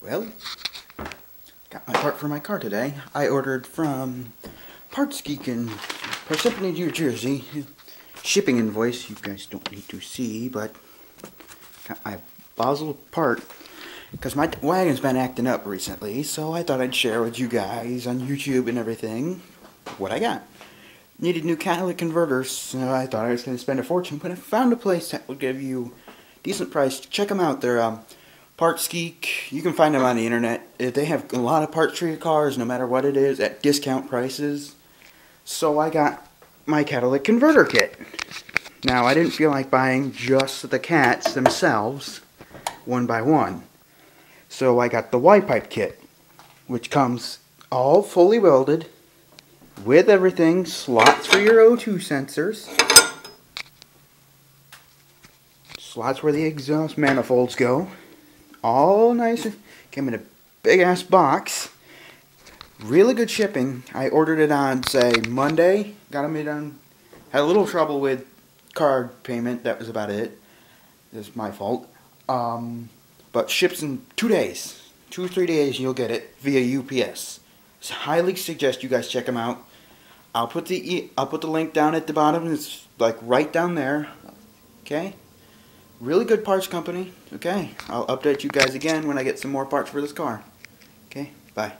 Well, got my part for my car today. I ordered from Parts Geek in Parsippany, New Jersey. Shipping invoice you guys don't need to see, but got my Bosal part because my wagon's been acting up recently, so I thought I'd share with you guys on YouTube and everything what I got. Needed new catalytic converters, so I thought I was going to spend a fortune, but I found a place that will give you decent price. Check them out. They're um, Parts Geek. You can find them on the internet. They have a lot of parts for your cars, no matter what it is, at discount prices. So I got my catalytic converter kit. Now, I didn't feel like buying just the cats themselves, one by one. So I got the Y-pipe kit, which comes all fully welded, with everything, slots for your O2 sensors, slots where the exhaust manifolds go, all nice, came in a big ass box, really good shipping. I ordered it on, say, Monday, got in on, had a little trouble with card payment, that was about it. It's my fault. Um, but ships in two days, two or three days, you'll get it via UPS. So highly suggest you guys check them out. I'll put the I'll put the link down at the bottom. It's like right down there. Okay. Really good parts company. Okay. I'll update you guys again when I get some more parts for this car. Okay. Bye.